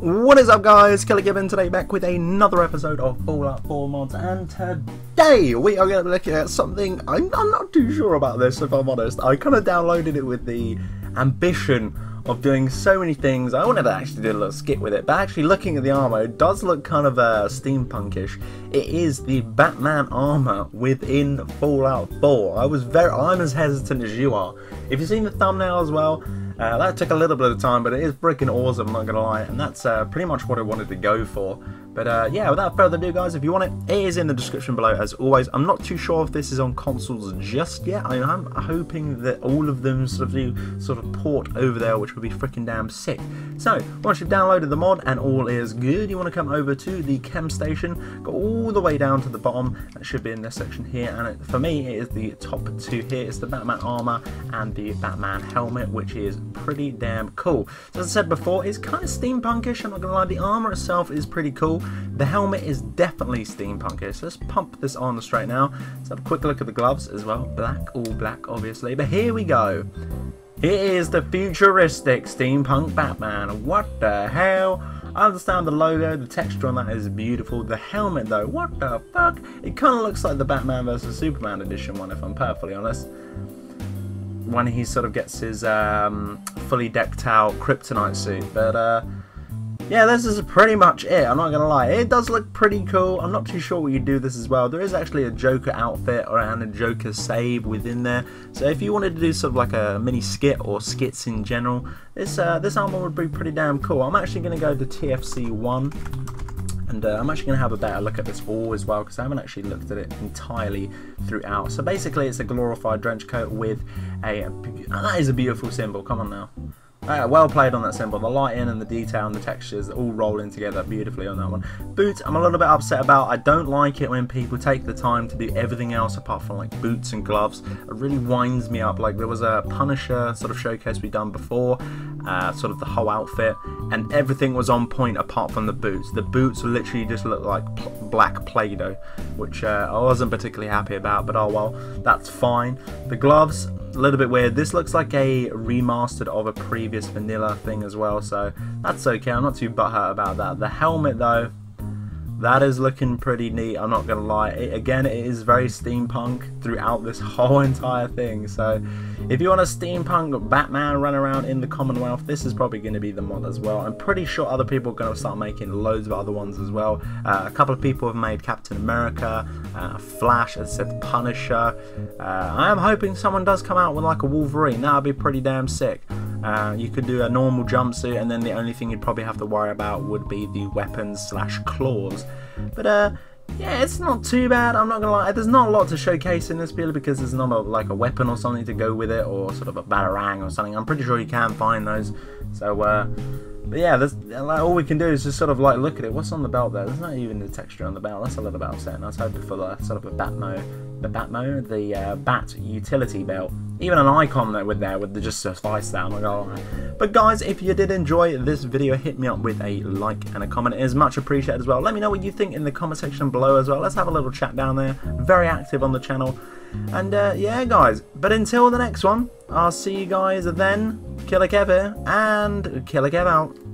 What is up guys, Killer Gibbon today back with another episode of Fallout 4 mods and today we are going to be looking at something, I'm, I'm not too sure about this if I'm honest, I kind of downloaded it with the ambition of doing so many things. I wanted to actually do a little skit with it, but actually looking at the armor, it does look kind of uh, steampunkish. It is the Batman armor within Fallout 4. I was very, I'm as hesitant as you are. If you've seen the thumbnail as well, uh, that took a little bit of time, but it is freaking awesome, I'm not gonna lie, and that's uh, pretty much what I wanted to go for. But uh, yeah, without further ado, guys, if you want it, it is in the description below as always. I'm not too sure if this is on consoles just yet. I am hoping that all of them sort of do sort of port over there, which would be freaking damn sick. So, once you've downloaded the mod and all is good, you want to come over to the chem station, go all the way down to the bottom. That should be in this section here. And it, for me, it is the top two here. It's the Batman armor and the Batman helmet, which is pretty damn cool. So as I said before, it's kind of steampunkish. I'm not gonna lie. The armor itself is pretty cool. The helmet is definitely steampunkish. So let's pump this on straight now. Let's have a quick look at the gloves as well. Black, all black, obviously. But here we go. It is the futuristic steampunk Batman. What the hell? I understand the logo, the texture on that is beautiful. The helmet though, what the fuck? It kind of looks like the Batman vs Superman edition one if I'm perfectly honest. When he sort of gets his um, fully decked out kryptonite suit. But uh, yeah, this is pretty much it. I'm not gonna lie. It does look pretty cool. I'm not too sure what you do this as well. There is actually a Joker outfit or and a Joker save within there. So if you wanted to do sort of like a mini skit or skits in general, this uh, this armor would be pretty damn cool. I'm actually gonna go to TFC one. And uh, I'm actually going to have a better look at this all as well because I haven't actually looked at it entirely throughout. So basically it's a glorified trench coat with a that is a beautiful symbol, come on now. Uh, well played on that symbol. The lighting and the detail and the textures all rolling together beautifully on that one. Boots, I'm a little bit upset about. I don't like it when people take the time to do everything else apart from like boots and gloves. It really winds me up. Like there was a Punisher sort of showcase we done before, uh, sort of the whole outfit, and everything was on point apart from the boots. The boots literally just looked like pl black Play-Doh, which uh, I wasn't particularly happy about. But oh well, that's fine. The gloves, a little bit weird. This looks like a remastered of a previous vanilla thing as well, so that's okay. I'm not too butthurt about that. The helmet, though, that is looking pretty neat, I'm not to lie. It, again, it is very steampunk throughout this whole entire thing. So, if you want a steampunk Batman run around in the Commonwealth, this is probably to be the mod as well. I'm pretty sure other people are to start making loads of other ones as well. Uh, a couple of people have made Captain America, uh, Flash, as said, Punisher. Uh, I am hoping someone does come out with like a Wolverine. That would be pretty damn sick. Uh, you could do a normal jumpsuit, and then the only thing you'd probably have to worry about would be the weapons slash claws. But uh, yeah, it's not too bad. I'm not gonna lie. There's not a lot to showcase in this build because there's not a, like a weapon or something to go with it, or sort of a batarang or something. I'm pretty sure you can find those. So uh, but yeah, like, all we can do is just sort of like look at it. What's on the belt there? There's not even the texture on the belt. That's a little bit upsetting. I was hoping for the sort of a Batmo, the Batmo, the uh, Bat utility belt. Even an icon that with there would just suffice that. I'm like, oh. But guys, if you did enjoy this video, hit me up with a like and a comment. It is much appreciated as well. Let me know what you think in the comment section below as well. Let's have a little chat down there. Very active on the channel. And uh, yeah, guys. But until the next one, I'll see you guys then. Killer Kev and Killer Kev out.